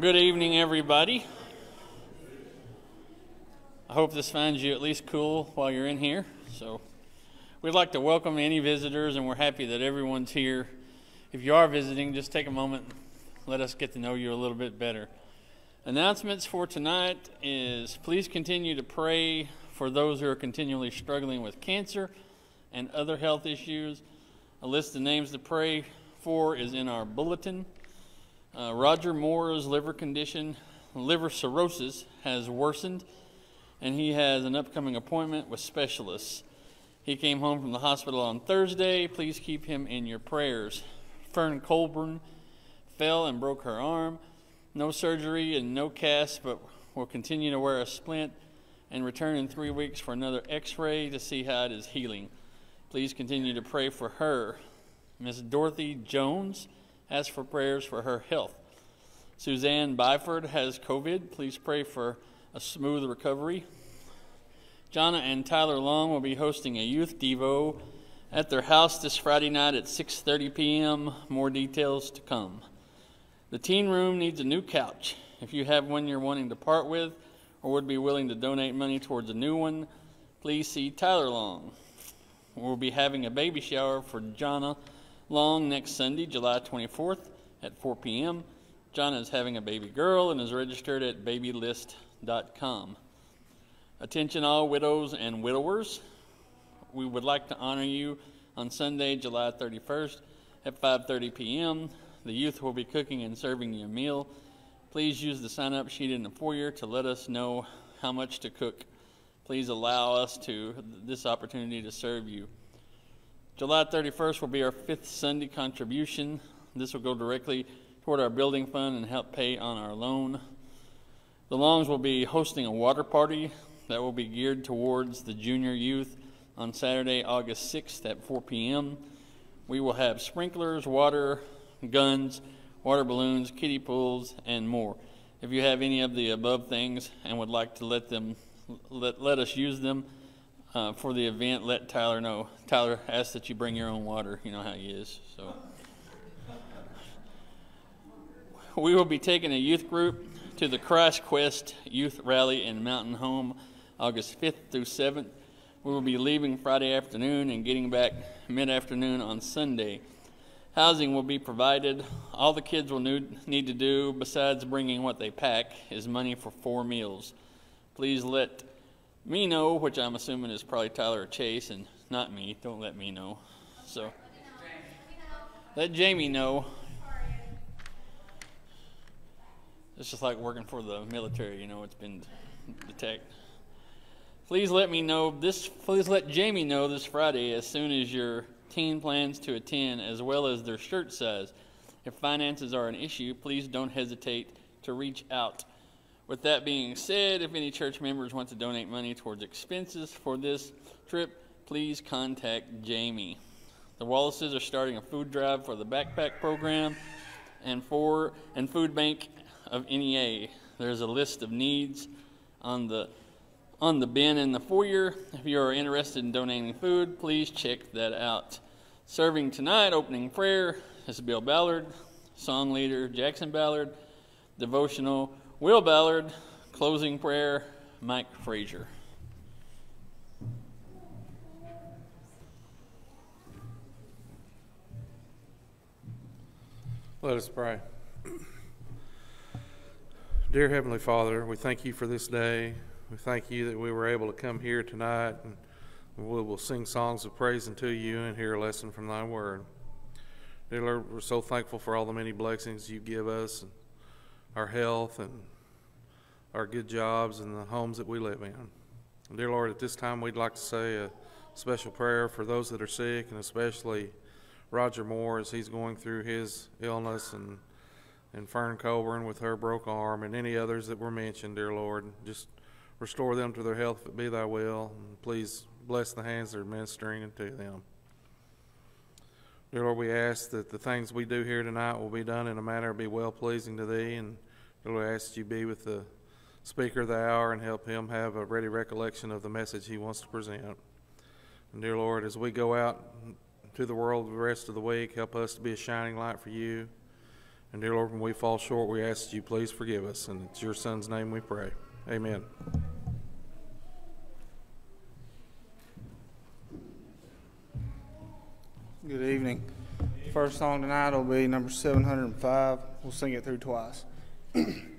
Good evening, everybody. I hope this finds you at least cool while you're in here. So, we'd like to welcome any visitors, and we're happy that everyone's here. If you are visiting, just take a moment, let us get to know you a little bit better. Announcements for tonight is please continue to pray for those who are continually struggling with cancer and other health issues. A list of names to pray for is in our bulletin. Uh, Roger Moore's liver condition, liver cirrhosis, has worsened, and he has an upcoming appointment with specialists. He came home from the hospital on Thursday. Please keep him in your prayers. Fern Colburn fell and broke her arm. No surgery and no cast, but will continue to wear a splint and return in three weeks for another x ray to see how it is healing. Please continue to pray for her. Miss Dorothy Jones ask for prayers for her health. Suzanne Byford has COVID. Please pray for a smooth recovery. Jonna and Tyler Long will be hosting a youth devo at their house this Friday night at 6:30 p.m. More details to come. The teen room needs a new couch. If you have one you're wanting to part with or would be willing to donate money towards a new one, please see Tyler Long. We'll be having a baby shower for Jonna Long next Sunday, July 24th at 4 p.m. Jonna is having a baby girl and is registered at babylist.com. Attention all widows and widowers. We would like to honor you on Sunday, July 31st at 5:30 p.m. The youth will be cooking and serving you a meal. Please use the sign-up sheet in the foyer to let us know how much to cook. Please allow us to this opportunity to serve you. July 31st will be our fifth Sunday contribution. This will go directly toward our building fund and help pay on our loan. The Longs will be hosting a water party that will be geared towards the junior youth on Saturday, August 6th at 4 p.m. We will have sprinklers, water, guns, water balloons, kiddie pools, and more. If you have any of the above things and would like to let them let, let us use them, uh, for the event, let Tyler know. Tyler asked that you bring your own water. You know how he is. So we will be taking a youth group to the Christ Quest Youth Rally in Mountain Home, August 5th through 7th. We will be leaving Friday afternoon and getting back mid-afternoon on Sunday. Housing will be provided. All the kids will need to do, besides bringing what they pack, is money for four meals. Please let me know, which I'm assuming is probably Tyler or Chase, and not me. Don't let me know. So let Jamie know. It's just like working for the military, you know, it's been detected. Please let me know this please let Jamie know this Friday as soon as your teen plans to attend as well as their shirt size. If finances are an issue, please don't hesitate to reach out. With that being said, if any church members want to donate money towards expenses for this trip, please contact Jamie. The Wallaces are starting a food drive for the backpack program and for and food bank of NEA. There's a list of needs on the on the bin in the foyer. If you are interested in donating food, please check that out. Serving tonight, opening prayer is Bill Ballard, song leader Jackson Ballard, devotional Will Ballard, closing prayer, Mike Frazier. Let us pray. Dear Heavenly Father, we thank you for this day. We thank you that we were able to come here tonight and we will sing songs of praise unto you and hear a lesson from thy word. Dear Lord, we're so thankful for all the many blessings you give us and our health and our good jobs and the homes that we live in. Dear Lord, at this time we'd like to say a special prayer for those that are sick and especially Roger Moore as he's going through his illness and and Fern Colburn with her broke arm and any others that were mentioned, dear Lord. Just restore them to their health if it be thy will. And please bless the hands that are ministering unto them. Dear Lord, we ask that the things we do here tonight will be done in a manner be well pleasing to thee. And Lord, we ask that you be with the speaker of the hour and help him have a ready recollection of the message he wants to present. And dear Lord, as we go out to the world the rest of the week, help us to be a shining light for you. And dear Lord, when we fall short, we ask you please forgive us. And it's your Son's name we pray. Amen. Good evening. First song tonight will be number 705. We'll sing it through twice.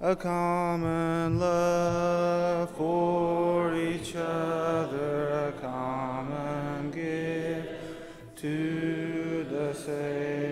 A common love for each other, a common gift to the Savior,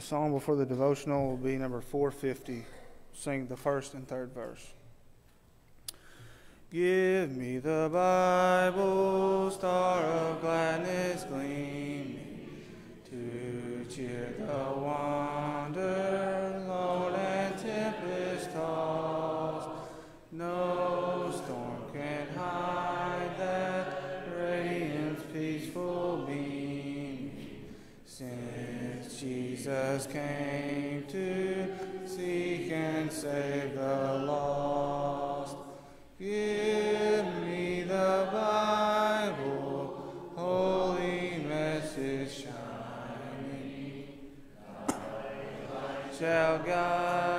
The song before the devotional will be number 450. Sing the first and third verse. Give me the Bible, star of gladness gleaming, to cheer the wanderer, Jesus came to seek and save the lost, give me the Bible, holy message shining, shall guide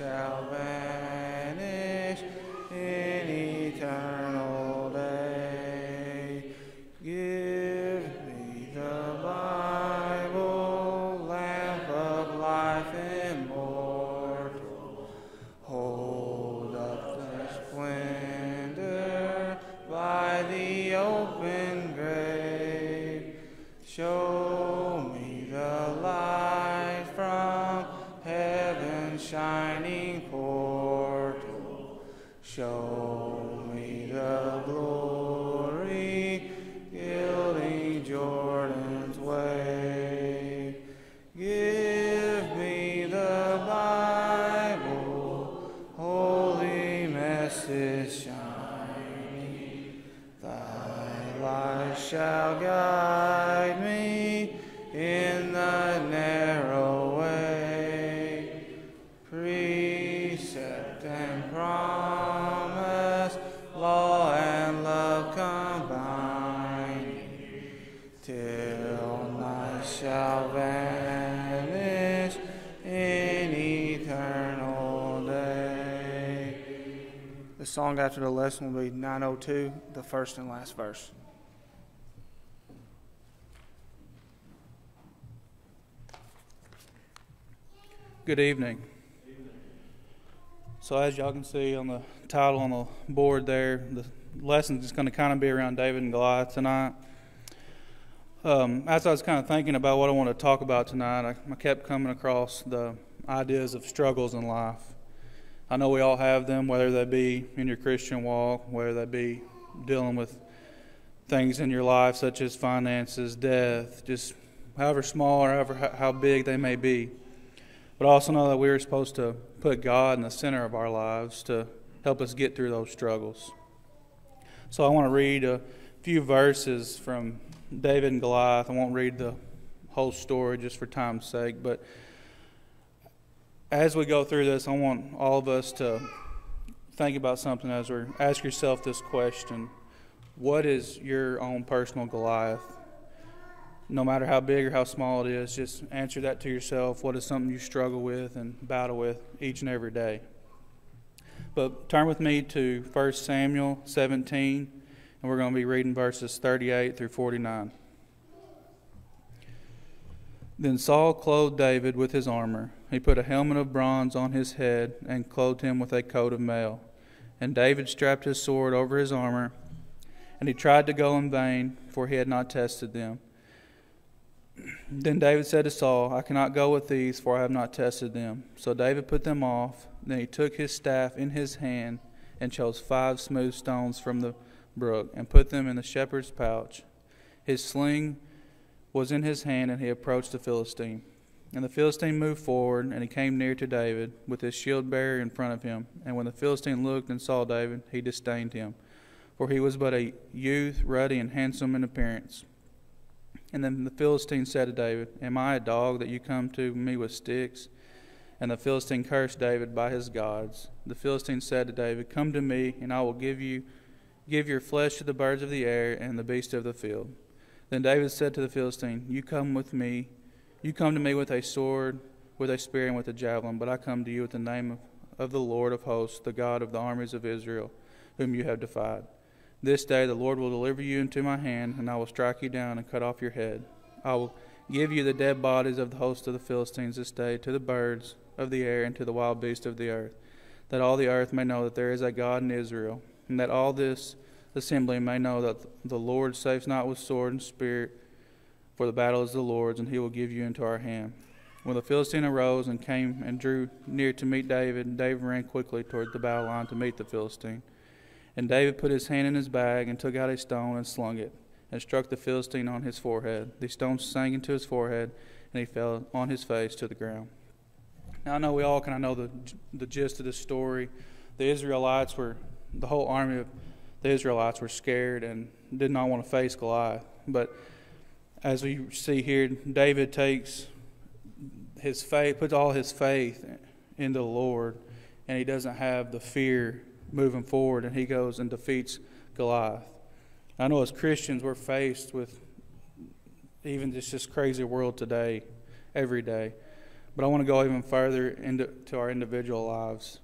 shall vanish Show song after the lesson will be 902, the first and last verse. Good evening. So, as y'all can see on the title on the board there, the lesson is going to kind of be around David and Goliath tonight. Um, as I was kind of thinking about what I want to talk about tonight, I, I kept coming across the ideas of struggles in life. I know we all have them, whether they be in your Christian walk, whether they be dealing with things in your life such as finances, death, just however small or however how big they may be. but also know that we are supposed to put God in the center of our lives to help us get through those struggles. So I want to read a few verses from David and Goliath. I won't read the whole story just for time's sake, but as we go through this, I want all of us to think about something as we ask yourself this question What is your own personal Goliath? No matter how big or how small it is, just answer that to yourself. What is something you struggle with and battle with each and every day? But turn with me to 1 Samuel 17, and we're going to be reading verses 38 through 49. Then Saul clothed David with his armor. He put a helmet of bronze on his head and clothed him with a coat of mail. And David strapped his sword over his armor, and he tried to go in vain, for he had not tested them. Then David said to Saul, I cannot go with these, for I have not tested them. So David put them off. Then he took his staff in his hand and chose five smooth stones from the brook and put them in the shepherd's pouch. His sling was in his hand, and he approached the Philistine. And the Philistine moved forward, and he came near to David, with his shield bearer in front of him. And when the Philistine looked and saw David, he disdained him, for he was but a youth, ruddy and handsome in appearance. And then the Philistine said to David, Am I a dog that you come to me with sticks? And the Philistine cursed David by his gods. The Philistine said to David, Come to me, and I will give you give your flesh to the birds of the air and the beasts of the field. Then David said to the Philistine, You come with me, you come to me with a sword, with a spear, and with a javelin, but I come to you with the name of, of the Lord of hosts, the God of the armies of Israel, whom you have defied. This day the Lord will deliver you into my hand, and I will strike you down and cut off your head. I will give you the dead bodies of the host of the Philistines this day to the birds of the air and to the wild beasts of the earth, that all the earth may know that there is a God in Israel, and that all this assembly may know that the Lord saves not with sword and spear, for the battle is the Lord's, and he will give you into our hand. When the Philistine arose and came and drew near to meet David, David ran quickly toward the battle line to meet the Philistine. And David put his hand in his bag and took out a stone and slung it, and struck the Philistine on his forehead. The stone sank into his forehead, and he fell on his face to the ground. Now I know we all kind of know the the gist of this story. The Israelites were the whole army of the Israelites were scared and did not want to face Goliath. But as we see here, David takes his faith, puts all his faith into the Lord, and he doesn't have the fear moving forward, and he goes and defeats Goliath. I know as Christians, we're faced with even just this crazy world today, every day. But I want to go even further into to our individual lives.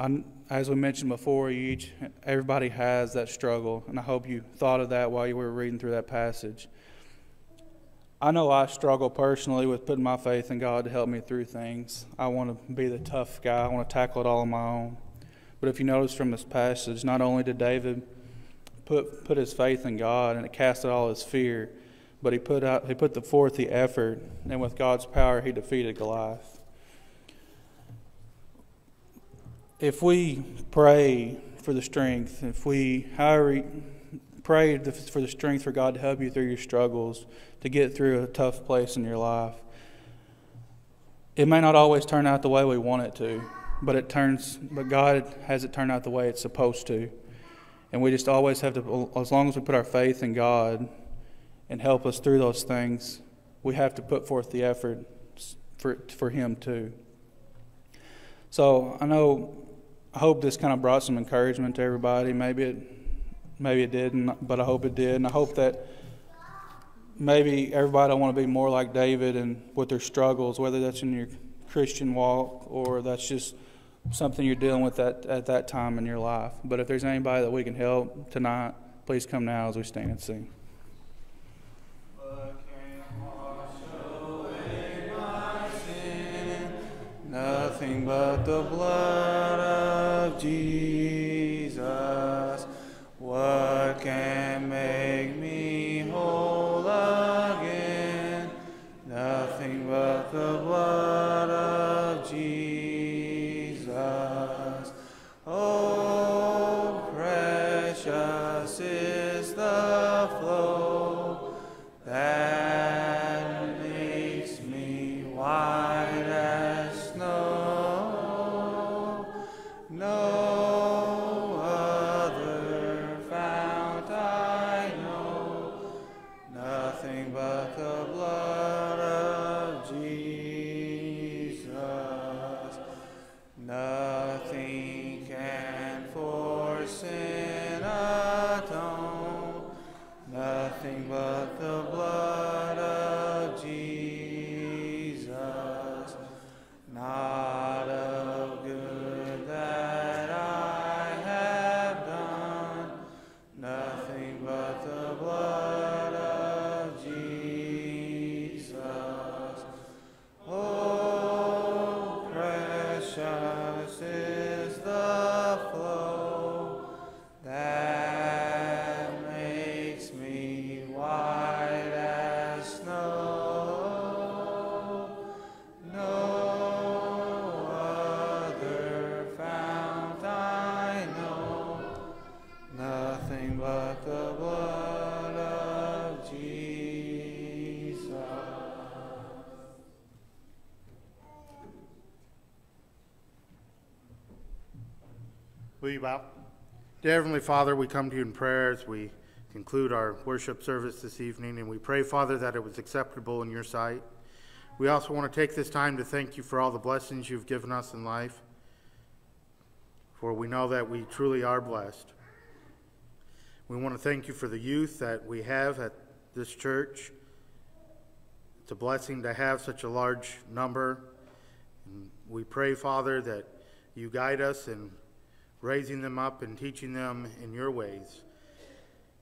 I, as we mentioned before, each everybody has that struggle, and I hope you thought of that while you were reading through that passage. I know I struggle personally with putting my faith in God to help me through things. I want to be the tough guy. I want to tackle it all on my own. But if you notice from this passage, not only did David put put his faith in God and it casted all his fear, but he put out he put the forth the effort, and with God's power, he defeated Goliath. If we pray for the strength, if we however pray for the strength for God to help you through your struggles, to get through a tough place in your life, it may not always turn out the way we want it to, but it turns. But God has it turn out the way it's supposed to, and we just always have to. As long as we put our faith in God and help us through those things, we have to put forth the effort for for Him too. So I know I hope this kind of brought some encouragement to everybody. Maybe it, maybe it didn't, but I hope it did. And I hope that maybe everybody want to be more like David and with their struggles, whether that's in your Christian walk or that's just something you're dealing with at, at that time in your life. But if there's anybody that we can help tonight, please come now as we stand and sing. Nothing but the blood of Will you bow? Dear Heavenly Father, we come to you in prayer as we conclude our worship service this evening, and we pray, Father, that it was acceptable in your sight. We also want to take this time to thank you for all the blessings you've given us in life, for we know that we truly are blessed. We want to thank you for the youth that we have at this church. It's a blessing to have such a large number. And we pray, Father, that you guide us in raising them up and teaching them in your ways.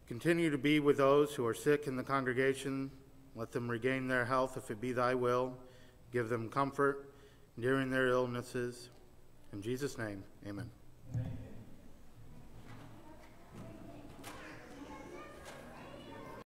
Continue to be with those who are sick in the congregation. Let them regain their health if it be thy will. Give them comfort during their illnesses. In Jesus' name, amen.